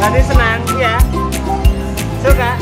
Tadi senang ya? Suka?